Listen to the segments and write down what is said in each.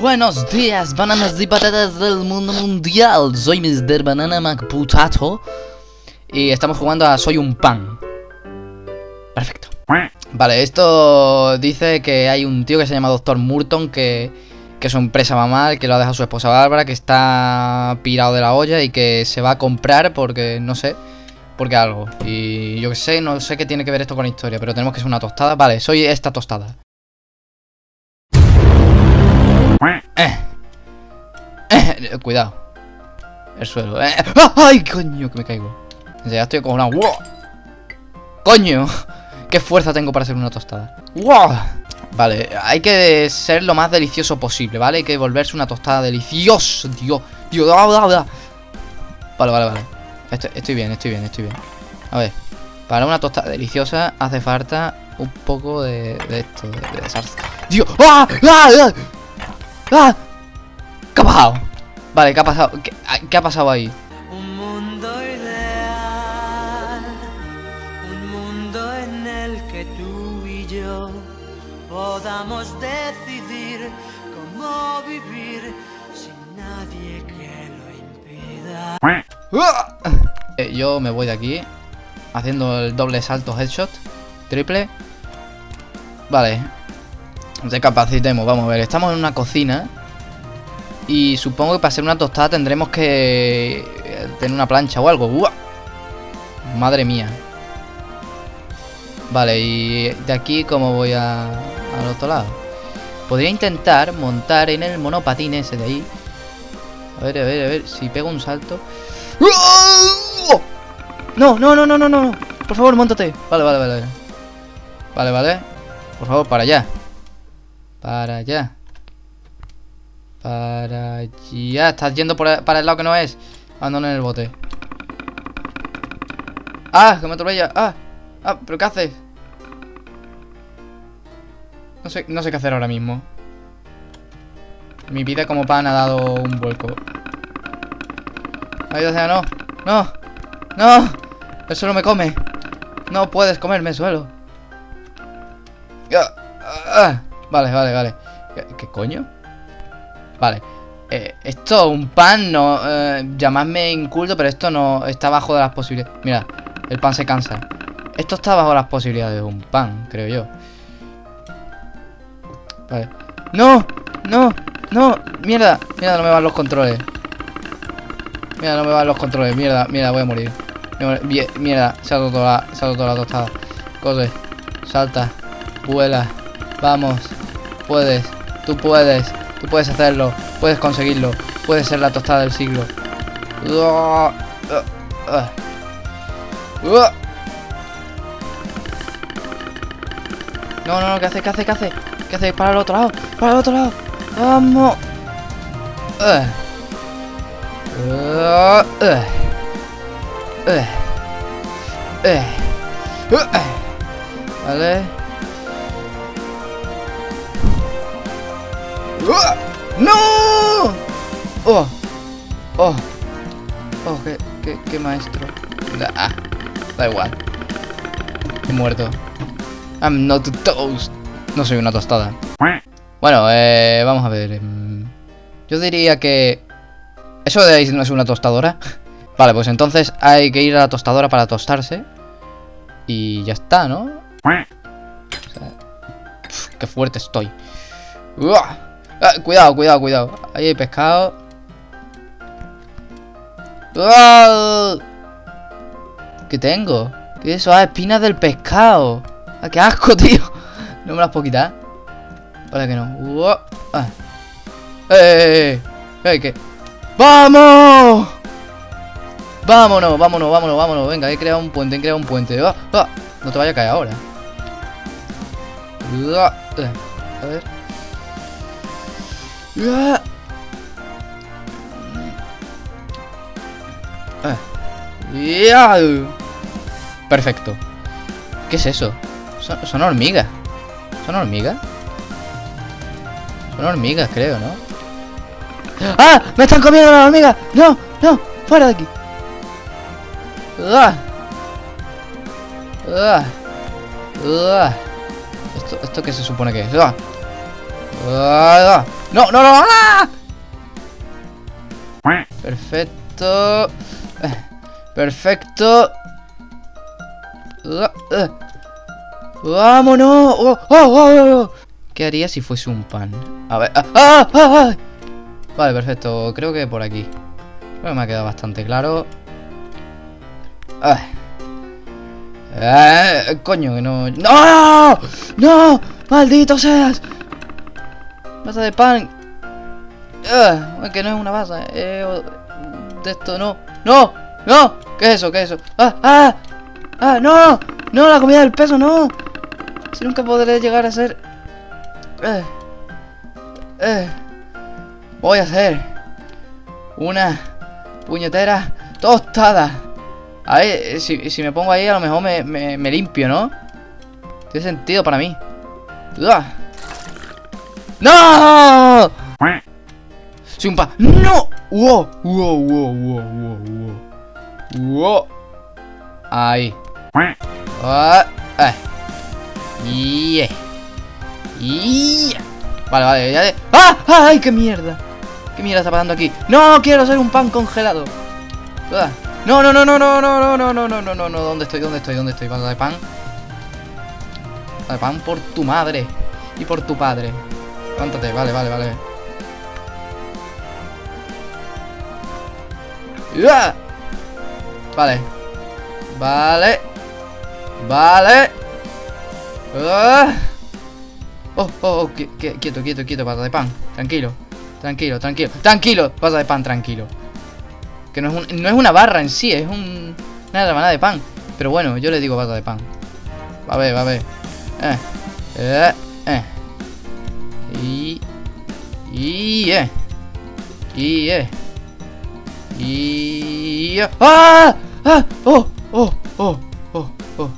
Buenos días, bananas y patatas del mundo mundial. Soy Mr. Banana McPutato y estamos jugando a Soy un pan. Perfecto. Vale, esto dice que hay un tío que se llama Dr. Murton que, que su empresa va mal, que lo ha dejado su esposa Bárbara, que está pirado de la olla y que se va a comprar porque no sé, porque algo. Y yo que sé, no sé qué tiene que ver esto con la historia, pero tenemos que ser una tostada. Vale, soy esta tostada. Eh. Eh, cuidado. El suelo. Eh. ¡Ay, coño! Que me caigo. Ya estoy con una. ¡Wow! ¡Coño! ¡Qué fuerza tengo para hacer una tostada! ¡Wow! Vale, hay que ser lo más delicioso posible, ¿vale? Hay que volverse una tostada deliciosa. Dios, Dios, da, da, da. Vale, vale, vale. Estoy, estoy bien, estoy bien, estoy bien. A ver, para una tostada deliciosa hace falta un poco de, de esto, de, de. ¡Dios! ¡Ah! ¡Ah! ¡Ah! ¡Ah! ¿Qué ha pasado? Vale, ¿qué ha pasado? ¿Qué, qué ha pasado ahí? Un mundo ideal, un mundo en el que tú y yo podamos decidir cómo vivir sin nadie que lo impida. ¡Ah! Eh, yo me voy de aquí Haciendo el doble salto headshot Triple Vale Recapacitemos, vamos a ver Estamos en una cocina Y supongo que para hacer una tostada tendremos que eh, Tener una plancha o algo ¡Uah! Madre mía Vale, y de aquí como voy a, al otro lado Podría intentar montar en el monopatín ese de ahí A ver, a ver, a ver Si pego un salto no, no, no, no, no, no. Por favor, montate. Vale, vale, vale. Vale, vale. Por favor, para allá. Para allá. Para allá. Estás yendo para el lado que no es. Abandonen el bote. ¡Ah! Que me atropella. ¡Ah! ¡Ah! ¿Pero qué haces? No sé, no sé qué hacer ahora mismo. Mi vida como pan ha dado un vuelco. Ay, o sea, no. No. No. El suelo me come. No puedes comerme el suelo. Ah, ah. Vale, vale, vale. ¿Qué, coño? Vale. Eh, esto, un pan, no. Eh, llamadme inculto, pero esto no está bajo de las posibilidades. Mira, el pan se cansa. Esto está bajo las posibilidades de un pan, creo yo. Vale. ¡No! ¡No! ¡No! ¡Mierda! Mierda, no me van los controles. Mierda, no me van los controles. Mierda, mierda, voy a morir. Mierda, se ha roto la, se ha roto la tostada. Corre, salta, vuela. Vamos, puedes, tú puedes, tú puedes hacerlo, puedes conseguirlo, puedes ser la tostada del siglo. No, no, no, ¿qué hace? ¿Qué hace? ¿Qué hace? ¿Qué hace? Para el otro lado, para el otro lado. Vamos. Vale. ¡No! ¡Oh! ¡Oh! ¡Oh! ¡Qué, qué, qué maestro! Ah, da igual. He muerto. I'm not toast. No soy una tostada. Bueno, eh, vamos a ver. em, Yo diría que... ¿Eso de ahí no es una tostadora? Vale, pues entonces hay que ir a la tostadora para tostarse. Y ya está, ¿no? Qué fuerte estoy. ¡Uah! Ah, cuidado, cuidado, cuidado. Ahí hay pescado. ¡Ah! ¿Qué tengo? ¿Qué es eso? Ah, espinas del pescado. Ah, qué asco, tío. No me las puedo quitar. Para que no. Ah. ¡Eh! ¡Eh! ¡Eh! ¡Vamos! Vámonos, vámonos, vámonos, vámonos. Venga, he creado un puente, he creado un puente. Ah. No te vaya a caer ahora. A ver. Ah. Ah. Perfecto. ¿Qué es eso? Son, son hormigas. ¿Son hormigas? Son hormigas, creo, ¿no? ¡Ah! ¡Me están comiendo las hormigas! ¡No! ¡No! ¡Fuera de aquí! ¡Ah! ¡Ah! ¡Ah! Esto ¿Esto, qué se supone que es? ¡Ah! ¡Ah! ¡No, no, no! ¡Ah! Perfecto. Perfecto. Ah, ah. ¡Vámonos! ¡Oh, oh, oh, oh! ¿Qué haría si fuese un pan? A ver. ¡Ah! ¡Ah! ¡Ah! ah! Vale, perfecto. Creo que por aquí. Creo que me ha quedado bastante claro. Ah. Eh, coño, que no. ¡No! ¡No! ¡Maldito seas! Masa de pan. Ah, que no es una masa. Eh, de esto no. ¡No! ¡No! ¿Qué es eso? ¿Qué es eso? ¡Ah! ¡Ah! ¡Ah! ¡No! ¡No! La comida del peso, no. Si nunca podré llegar a ser. Eh, eh, voy a hacer una puñetera tostada. A ver, eh, si, si me pongo ahí, a lo mejor me, limpio, ¿no? Tiene sentido para mí. ¡Ah! ¡No! Soy un pa. ¡No! ¡Wow! ¡Wow! ¡Wow! ¡Wow! ¡Wow! ¡Wow! Ahí. Ah, eh. Yeah. Yeah. Vale, vale, ya de... ¡Ah! ¡Ay, qué mierda! ¿Qué mierda está pasando aquí? ¡No! ¡Quiero ser un pan congelado! Ah. No, no, no, no, no, no, no, no, no, no, no, no, no, ¿dónde estoy? ¿Dónde estoy? ¿Dónde estoy? Pata de pan. De pan por tu madre. Y por tu padre. Levántate, vale, vale, vale. ¡Ah! Vale. Vale. Vale. ¡Ah! Oh, oh, oh, qui- qui- quieto, quieto, quieto, pata de pan. Tranquilo, tranquilo, tranquilo. Tranquilo, pata de pan, tranquilo. Que no es, no es una barra en sí, es un, una rebanada de pan. Pero bueno, yo le digo pata de pan. Va a ver, va a ver. Eh, eh, Y. Eh. Y. Eh. Y. ¡Ah! ¡Ah! ¡Oh! ¡Oh! ¡Oh! ¡Oh! ¡Oh!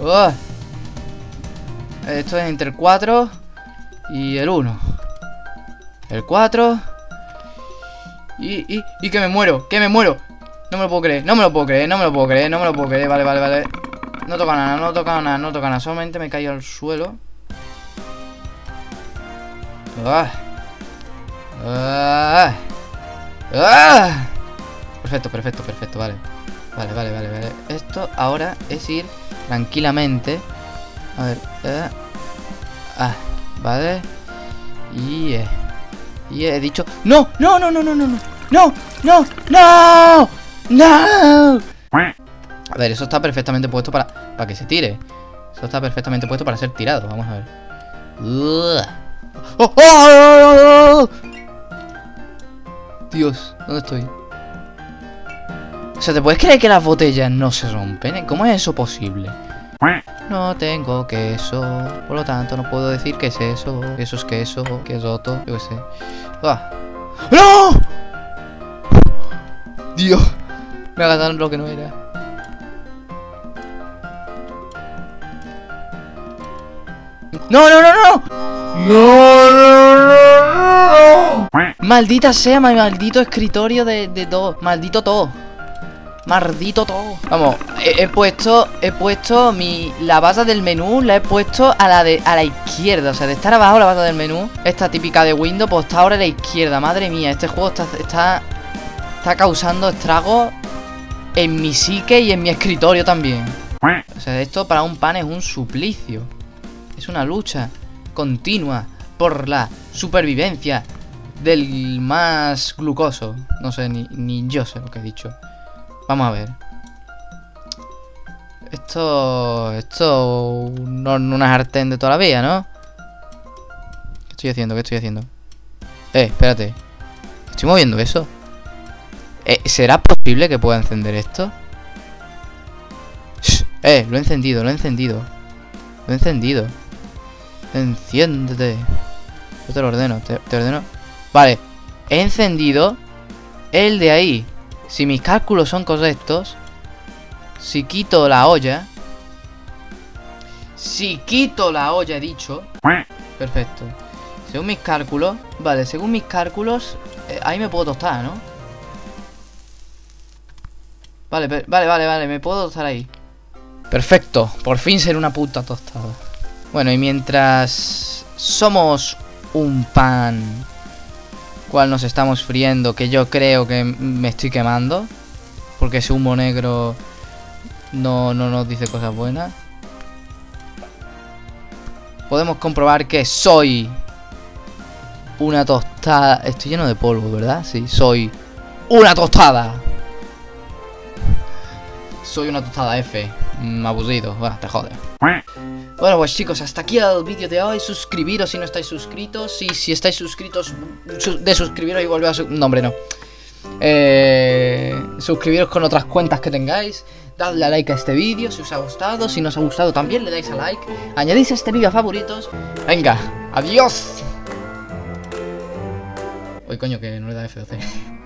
¡Oh! Esto es entre el 4 y el 1. El 4. Y, y, y que me muero, que me muero. No me lo puedo creer, no me lo puedo creer, no me lo puedo creer, no me lo puedo creer. Vale, vale, vale. No toca nada, no toca nada, no toca nada. Solamente me caigo al suelo. Ah. Ah. Ah. Perfecto, perfecto, perfecto, vale. Vale, vale, vale, vale. Esto ahora es ir tranquilamente. A ver. eh. Ah, vale. Y eh. He dicho. ¡No! ¡No, no, no, no, no! ¡No! ¡No! ¡No! ¡No! A ver, eso está perfectamente puesto para, para que se tire. Eso está perfectamente puesto para ser tirado. Vamos a ver. ¡Oh, oh, oh, oh, oh! Dios, ¿dónde estoy? O sea, ¿te puedes creer que las botellas no se rompen? ¿Cómo es eso posible? No tengo queso, por lo tanto no puedo decir que es eso, eso es queso, que es roto, yo qué sé. ¡Ah! ¡No! Dios, me agarraron lo que no era. ¡No, no, no, no! Maldita sea, mi maldito escritorio de, de todo. Maldito todo. Maldito todo. Vamos, he, he puesto, he puesto mi la base del menú, la he puesto a la de a la izquierda, o sea, de estar abajo la base del menú, esta típica de Windows, pues está ahora a la izquierda. Madre mía, este juego está está está causando estragos en mi psique y en mi escritorio también. O sea, esto para un pan es un suplicio. Es una lucha continua por la supervivencia del más glucoso. No sé, ni, ni yo sé lo que he dicho. Vamos a ver. Esto. Esto. No, es sartén de toda la vida, ¿no? ¿Qué estoy haciendo? ¿Qué estoy haciendo? Eh, espérate. ¿Estoy moviendo eso? Eh, ¿Será posible que pueda encender esto? Eh, lo he encendido, lo he encendido. Lo he encendido. Enciéndete. Yo te lo ordeno, te ordeno. Vale, he encendido el de ahí. Si mis cálculos son correctos, si quito la olla, si quito la olla, he dicho. Perfecto. Según mis cálculos, vale, según mis cálculos, eh, ahí me puedo tostar, ¿no? Vale, vale, vale, vale, me puedo tostar ahí. Perfecto, por fin ser una puta tostada. Bueno, y mientras somos un pan cual nos estamos friendo, que yo creo que me estoy quemando, porque ese humo negro no, no nos dice cosas buenas. Podemos comprobar que soy una tostada. Estoy lleno de polvo, ¿verdad? Sí, soy una tostada. Soy una tostada F. Mm, aburrido. Bueno, te jode. Bueno, pues chicos, hasta aquí el vídeo de hoy. Suscribiros si no estáis suscritos. Y si estáis suscritos, de suscribiros y volver a su... No, hombre, no. Eh, suscribiros con otras cuentas que tengáis. Dadle a like a este vídeo si os ha gustado. Si no os ha gustado, también le dais a like. Añadís este vídeo a favoritos. Venga, adiós. Uy, coño, que no le da F12.